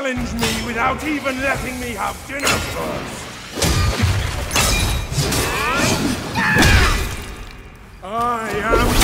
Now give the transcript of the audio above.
challenge me without even letting me have dinner first. I am